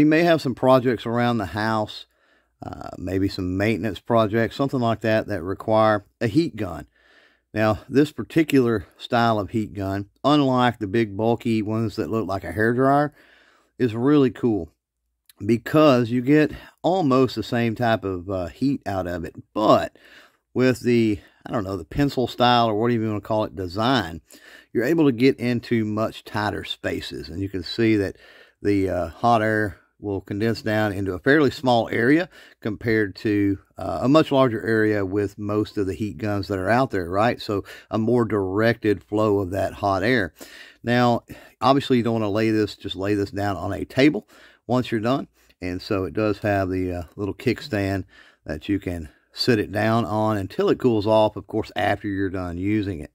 you may have some projects around the house, uh, maybe some maintenance projects, something like that, that require a heat gun. Now, this particular style of heat gun, unlike the big bulky ones that look like a hair dryer, is really cool because you get almost the same type of uh, heat out of it. But with the, I don't know, the pencil style or what do you want to call it, design, you're able to get into much tighter spaces. And you can see that the uh, hot air will condense down into a fairly small area compared to uh, a much larger area with most of the heat guns that are out there, right? So a more directed flow of that hot air. Now, obviously you don't want to lay this, just lay this down on a table once you're done. And so it does have the uh, little kickstand that you can sit it down on until it cools off, of course, after you're done using it.